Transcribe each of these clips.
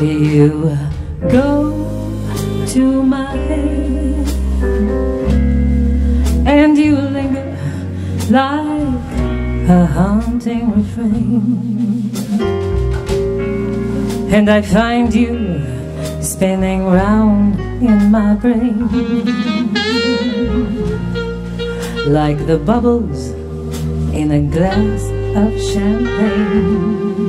You go to my head and you linger like a haunting refrain. And I find you spinning round in my brain like the bubbles in a glass of champagne.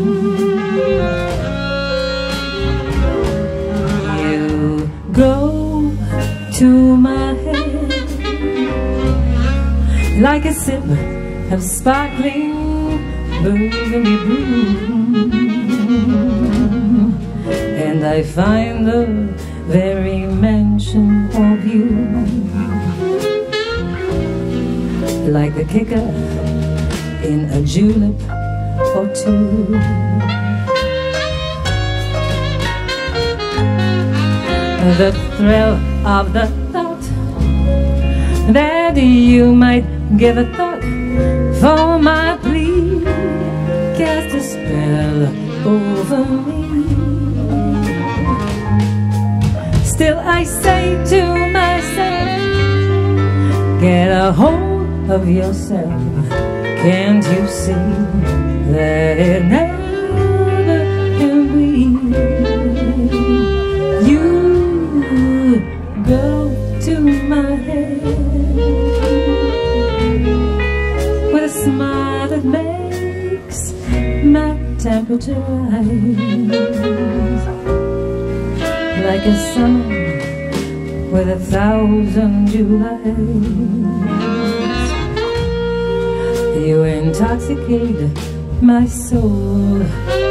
Like a sip of sparkling burgundy brew, and I find the very mention of you like the kicker in a julep or two. The thrill of the thought that you might give a thought for my plea cast a spell over me. Still I say to myself, get a hold of yourself. Can't you see that it never temperature rise like a summer with a thousand Julys. You intoxicate my soul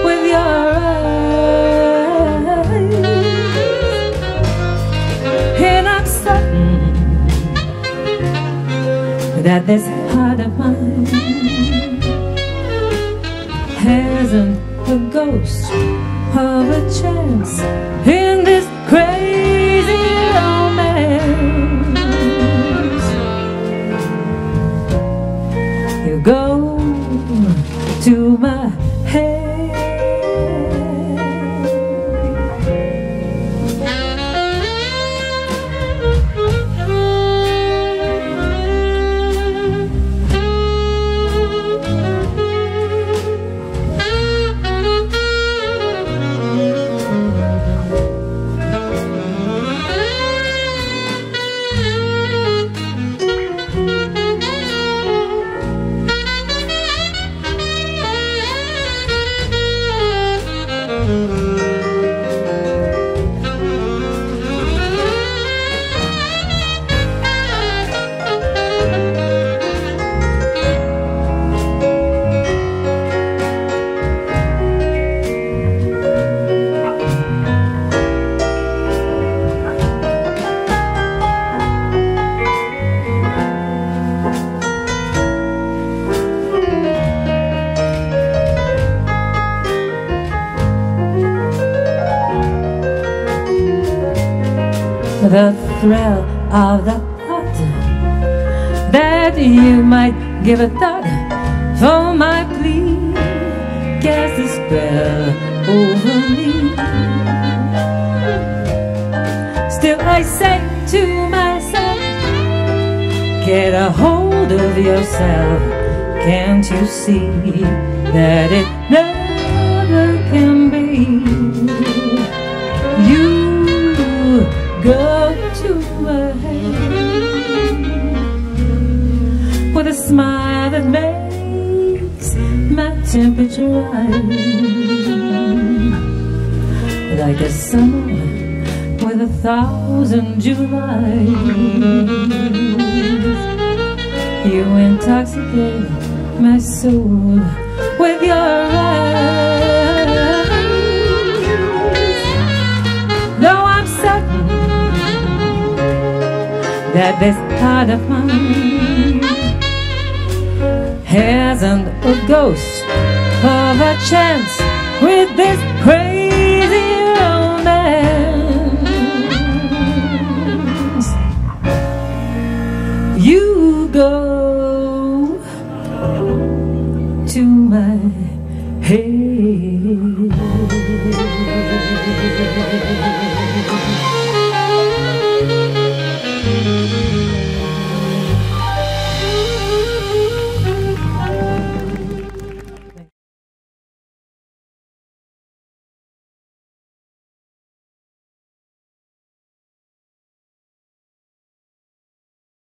with your eyes, and I'm certain that this a ghost of a chance in this crazy romance. You go to my the thrill of the thought that you might give a thought for my plea. Cast a spell over me. Still I say to myself get a hold of yourself. Can't you see that it smile that makes my temperature rise like a summer with a thousand Julys. You intoxicate my soul with your eyes. Though I'm certain that this heart of mine hasn't a ghost of a chance with this crazy romance. You go to my head.